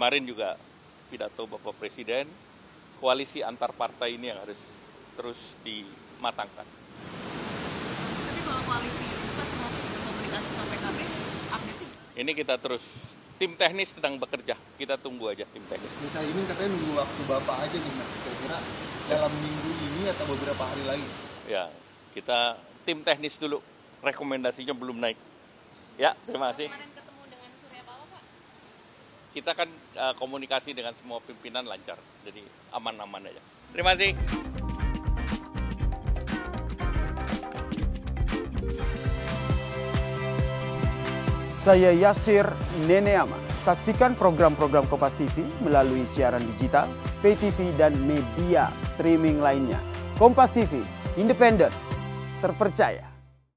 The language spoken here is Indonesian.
kemarin juga pidato Bapak Presiden, koalisi antar partai ini yang harus terus dimatangkan. Tapi kalau koalisi pusat termasuk juga komunikasi sama PKB, update Ini kita terus tim teknis sedang bekerja. Kita tunggu aja tim teknis. Bisa ini katanya nunggu waktu Bapak aja Mas. Kira-kira dalam minggu ini atau beberapa hari lagi? Ya, kita tim teknis dulu. Rekomendasinya belum naik. Ya, terima kasih. Kita kan uh, komunikasi dengan semua pimpinan lancar. Jadi aman-aman aja. Terima kasih. Saya Yasir Neneama. Saksikan program-program Kompas TV melalui siaran digital, pay TV, dan media streaming lainnya. Kompas TV, independen, terpercaya.